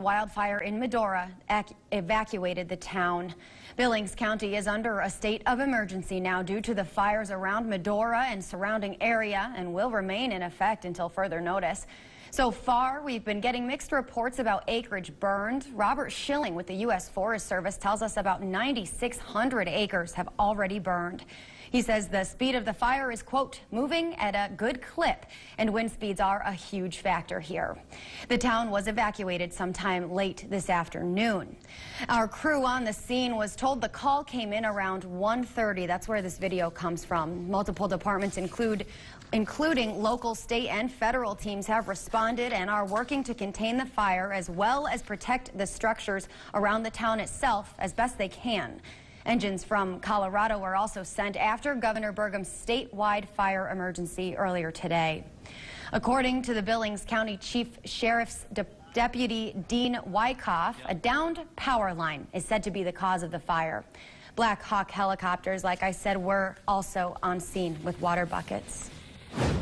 Wildfire in Medora evacuated the town. Billings County is under a state of emergency now due to the fires around Medora and surrounding area and will remain in effect until further notice. So far, we've been getting mixed reports about acreage burned. Robert Schilling with the U.S. Forest Service tells us about 9,600 acres have already burned. He says the speed of the fire is, quote, moving at a good clip, and wind speeds are a huge factor here. The town was evacuated sometime late this afternoon. Our crew on the scene was told the call came in around 1.30. That's where this video comes from. Multiple departments include including local, state, and federal teams have responded and are working to contain the fire as well as protect the structures around the town itself as best they can. Engines from Colorado were also sent after Governor Burgum's statewide fire emergency earlier today. According to the Billings County Chief Sheriff's De Deputy Dean Wyckoff, a downed power line is said to be the cause of the fire. Black Hawk helicopters, like I said, were also on scene with water buckets.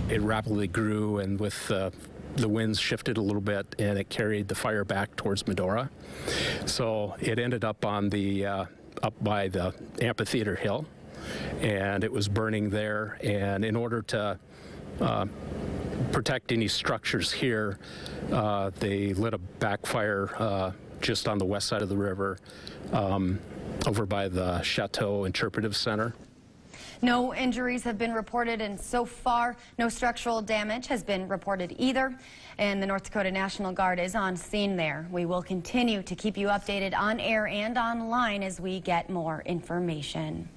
It rapidly grew and with uh, the winds shifted a little bit and it carried the fire back towards Medora. So it ended up on the uh, up by the amphitheater hill, and it was burning there. And in order to uh, protect any structures here, uh, they lit a backfire uh, just on the west side of the river um, over by the Chateau Interpretive Center. No injuries have been reported, and so far, no structural damage has been reported either. And the North Dakota National Guard is on scene there. We will continue to keep you updated on air and online as we get more information.